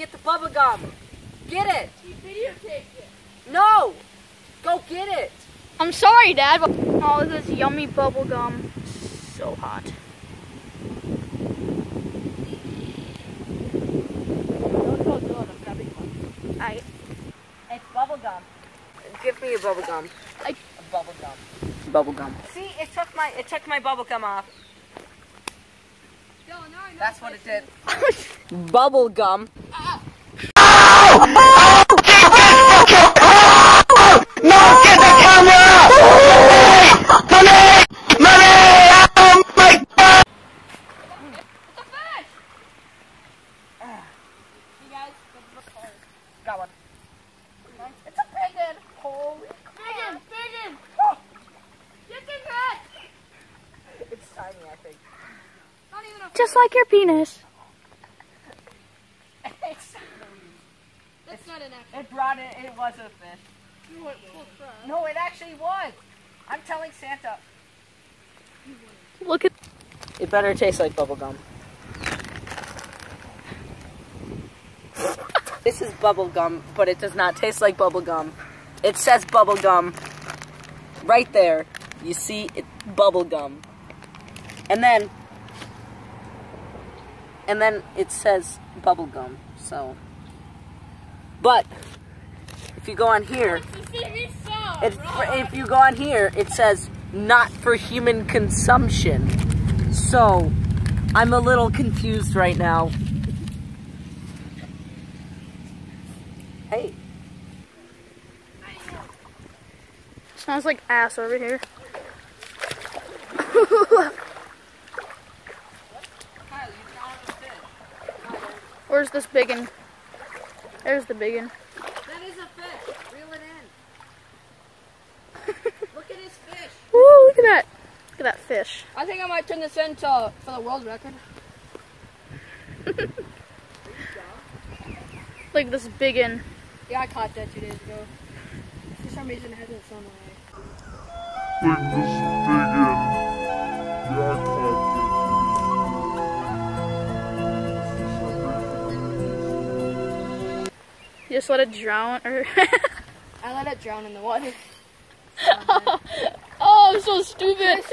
Get the bubble gum. Get it. You videotaped it. No. Go get it. I'm sorry, Dad. But oh, this is yummy bubble gum. So hot. Don't go do it. I'm grabbing one. I, It's bubble gum. Give me a bubble gum. I, A bubble gum. Bubble gum. See, it took my it took my bubble gum off. Yo, now I That's what it did. bubble gum. Got one. It's a. Holy pigeon. Chicken cat. It's tiny, I think. Just like your penis. It's- That's not an actual. it brought it. It was a fish. What? Full crap. No, it actually was. I'm telling Santa. Look at. It better taste like bubble gum. this is bubble gum, but it does not taste like bubble gum. It says bubble gum right there. You see it bubble gum. And then and then it says bubble gum. So but if you go on here, it, if you go on here, it says not for human consumption. So, I'm a little confused right now. Hey, Smells like ass over here. Where's this biggin? There's the biggin. that is a fish. Reel it in. Look at his fish. Ooh, look at that. Look at that fish. I think I might turn this into uh, for the world record. like at this biggin. Yeah, I caught that two days ago. For some reason, it hasn't swum away. Like this big in. Yeah, I caught You just let it drown or I let it drown in the water. I'm so stupid.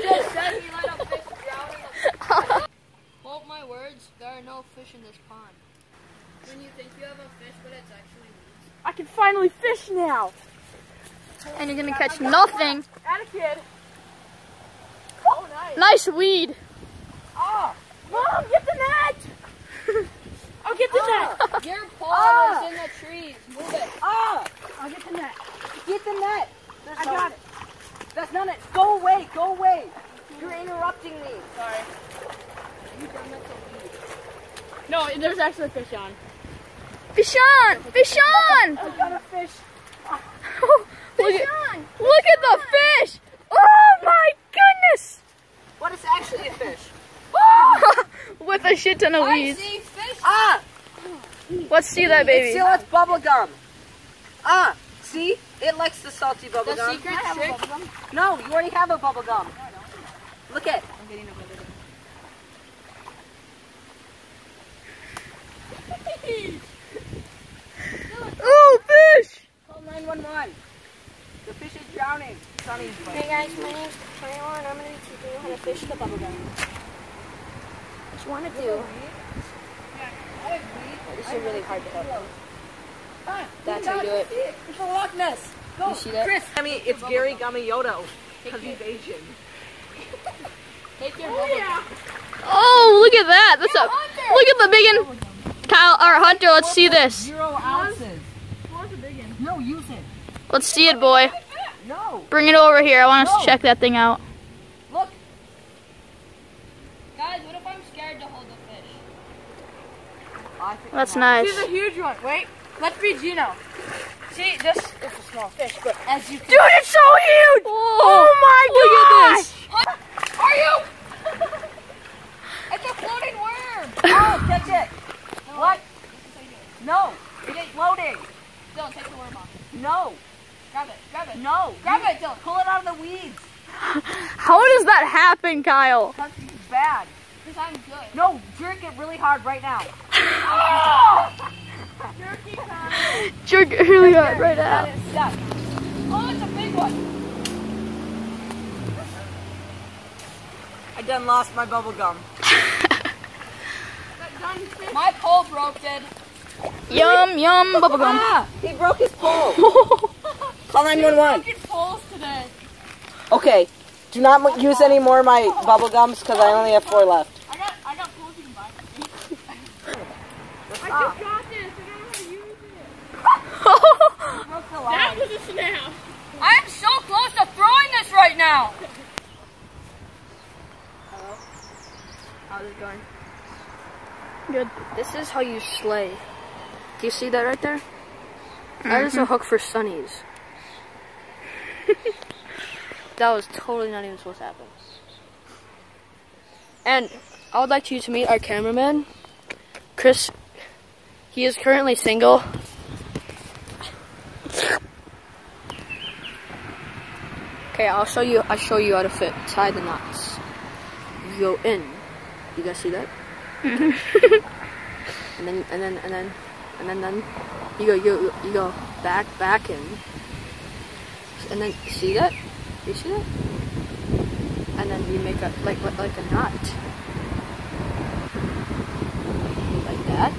Hold my words, there are no fish in this pond. When you think you have a fish, but it's actually weeds. I can finally fish now. And you're gonna catch nothing. And a kid. Oh, nice. Nice weed. Oh, mom, get the net. I'll get the net. Your paw Ah! is in the trees. Move it. Oh, I'll get the net. get the net. I got it. That's not it. Go away. Go away. You're interrupting me. Sorry. No, there's actually a fish on. Fish on! Fish on! I got a fish. look, at, look at the fish! Oh my goodness! What is actually a fish? With a shit ton of I weeds. see fish. Ah, Let's see that baby. still has bubble gum. Ah, see? It likes the salty bubble The gum. secret trick. No, you already have a bubble gum. Look at. I'm getting a bubble gum. Ooh, fish! Call 911. The fish is drowning. Sonny's Hey guys, my name's Taylor and I'm going to be teaching you how to fish the bubble gum. What you want to do, this is really hard to hook. That's how you do it. It's a Loch Ness. Go, You see that? Chris. I mean, it's Gary Gamiyoto because he's Asian. Take your oh, bubble gum. Oh, look at that! That's a look at the biggin. Kyle or Hunter, let's see this. Zero ounces. No, use it. Let's see it, boy. No. Bring it over here. I want us to check that thing out. Look. Guys, what if I'm scared to hold the fish? I think That's I'm nice. This is a huge one. Wait, let's be Gino. See, this is a small fish, but as you can Dude, it's so huge! Oh, oh my gosh! Are you? it's a floating worm. Oh, catch it. What? No, it ain't floating. Dylan, take the worm off. No, Grab it. Grab it. no. Grab You it, Dylan. Pull it out of the weeds. How does that happen, Kyle? Because it's bad. Because I'm good. No, jerk it really hard right now. Jerk it really hard right now. Oh, it's a big one. I done lost my bubble gum. My pole broke, Dad. Yum, yum, bubblegum. Ah, he broke his pole. Call 911. Poles today. Okay, do not use any more of my bubble gums because I only have four left. I got, I got poles you can buy. I Ah. just got this. I don't know how to use it. Broke the That was a. I'm so close to throwing this right now. How's it going? Good. This is how you slay. Do you see that right there? That is a hook for sunnies. that was totally not even supposed to happen. And I would like you to meet our cameraman, Chris. He is currently single. Okay, I'll show you. I'll show you how to fit tie the knots. You go in. You guys see that? Mm-hmm. and then and then and then and then then you go you go, you go back back in. And then see that? You see that? And then you make a like like, like a knot. Like that.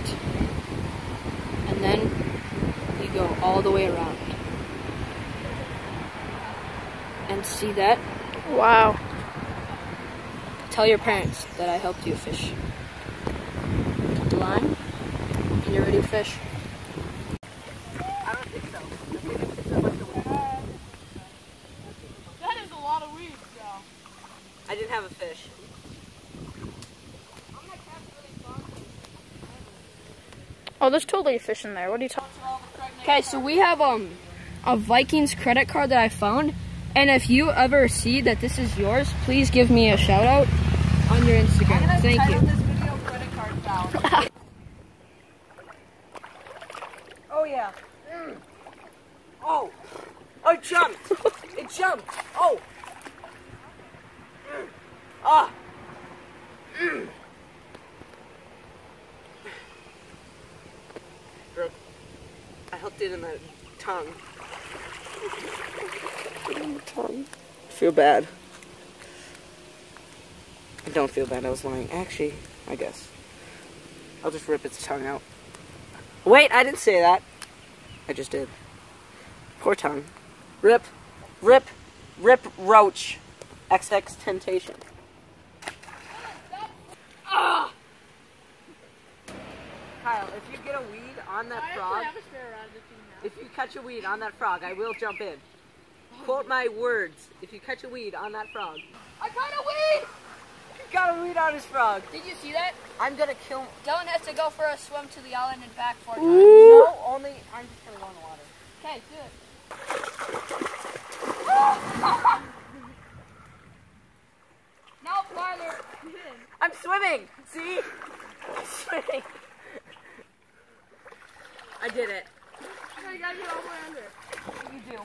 And then you go all the way around. See that? Wow. Tell your parents that I helped you fish. Cut the line, and you're ready to fish. I don't think so. That is a lot of weeds, though. I didn't have a fish. Oh, there's totally a fish in there. What are you talking? about? Okay, so we have um a Vikings credit card that I found, and if you ever see that this is yours, please give me a shout out on your Instagram. Thank you. this video credit card oh yeah. Mm. Oh. Oh, it jumped. It jumped. Oh. Mm. Ah. Mm. Brooke, I hooked it in the tongue. Feel bad. I don't feel bad. I was lying. Actually, I guess. I'll just rip its tongue out. Wait, I didn't say that. I just did. Poor tongue. Rip, rip, rip, roach. XX temptation. Ah! Kyle, if you get a weed on that frog, if you catch a weed on that frog, I will jump in. Quote my words. If you catch a weed on that frog, I caught a weed! he got a weed on his frog. Did you see that? I'm gonna kill. him. Dylan has to go for a swim to the island and back four times. No, only I'm just gonna go in the water. Okay, good. now, Tyler, I'm swimming. See? I'm swimming. I did it. you gotta get all the way under. You do.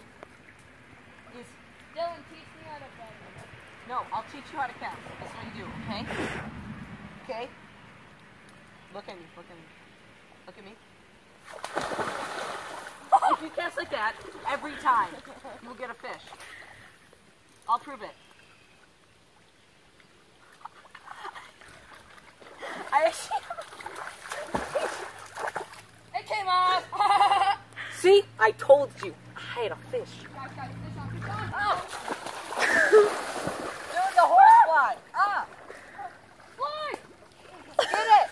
Is Dylan, teach me how to bend. no. I'll teach you how to cast. That's what you do. Okay. Okay. Look at me. Look at me. Look at me. If you cast like that every time, you'll get a fish. I'll prove it. I actually. It came off! See, I told you. I had a fish. Oh, Doing the horse fly. Ah. fly! Get it!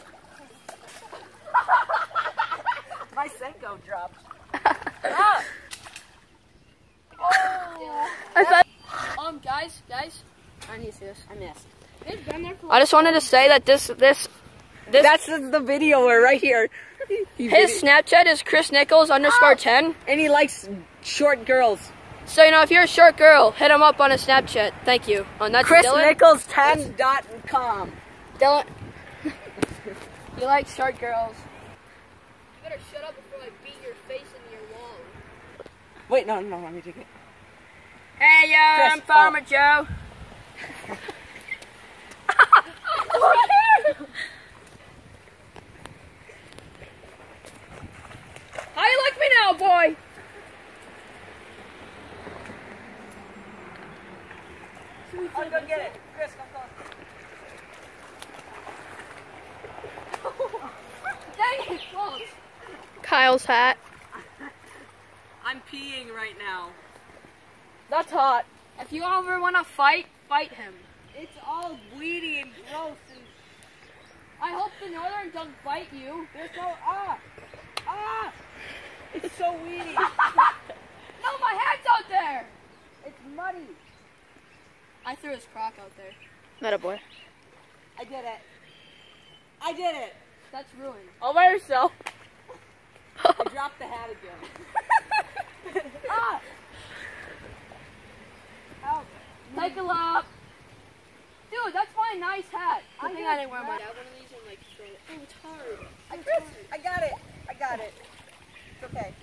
My Senko dropped. ah! I thought. Um, guys, guys, I need to see this. I missed. It's been there for I just wanted to say that this this this That's the, the video where right here. He his Snapchat is Chris Nichols underscore ah! ten. and he likes short girls. So you know, if you're a short girl, hit him up on his Snapchat. Thank you. Oh, and that's Chris Dylan. Nichols 10 dot com. Dylan. you like short girls. You better shut up before I beat your face into your wall. Wait, no, no, let me take it. Hey, yo, Chris, I'm Farmer oh. Joe. How you like me now, boy. I'll go get it. Chris, come on. Dang it, close. Kyle's hat. I'm peeing right now. That's hot. If you ever want to fight, fight him. It's all weedy and gross and I hope the Northern don't bite you. there's no ah ah. It's weedy. No, my hat's out there. it's muddy. I threw his crock out there. Not a boy. I did it. I did it. That's ruined. All by yourself. I dropped the hat again. ah. Help. Take a look. Dude, that's my nice hat. I think I didn't wear mine. one of these and like throw it. Oh, it's hard. I, I got it. I got it. It's okay.